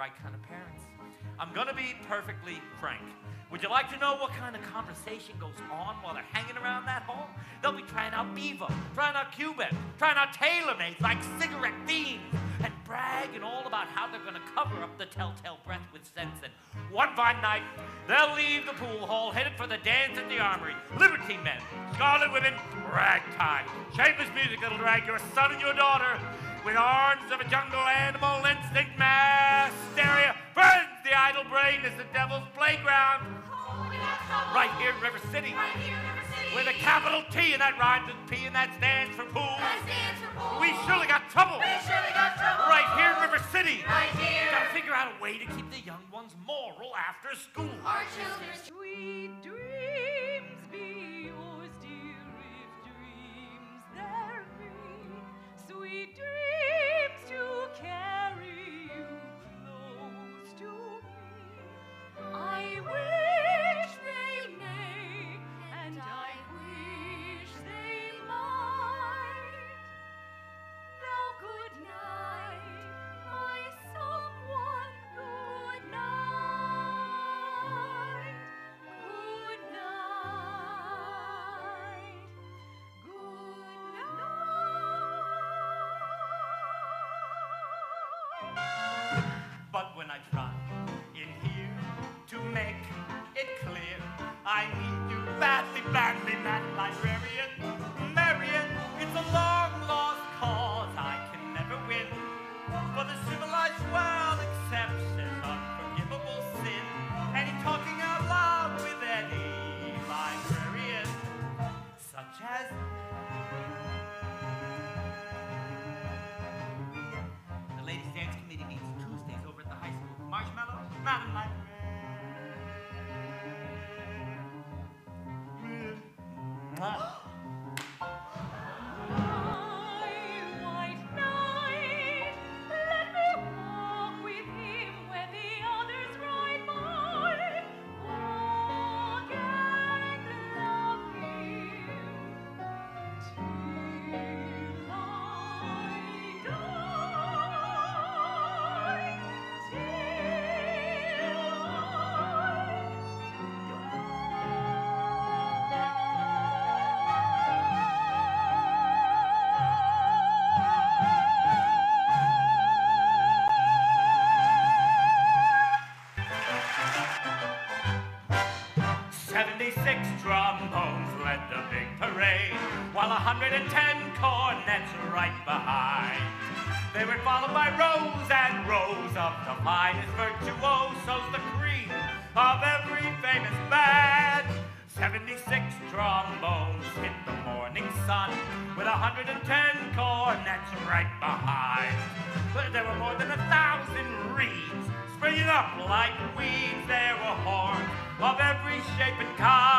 right kind of parents. I'm gonna be perfectly frank. Would you like to know what kind of conversation goes on while they're hanging around that home? They'll be trying out Bevo, trying out Cuban, trying out tailor-mades like cigarette fiends, and bragging all about how they're gonna cover up the telltale breath with sense. And one fine night, they'll leave the pool hall headed for the dance at the armory. Liberty men, scarlet women, ragtime. Shameless music that'll drag your son and your daughter with arms of a jungle animal instinct mass hysteria. Burns the idle brain is the devil's playground. Right here in River City. Right here in River City. With a capital T and that rhymes with P and that stands for pool. That stands for pool. We surely got trouble. We surely got trouble. Right here in River City. Right here. Gotta figure out a way to keep the young ones moral after school. Our children's I try 妈妈。96 trombones led the big parade, while 110 cornets right behind. They were followed by rows and rows of the finest virtuosos, the cream of every famous band. 76 trombones hit the morning sun, with 110 cornets right behind. But there were more than a thousand reeds, springing up like weeds. There were horns shape and. The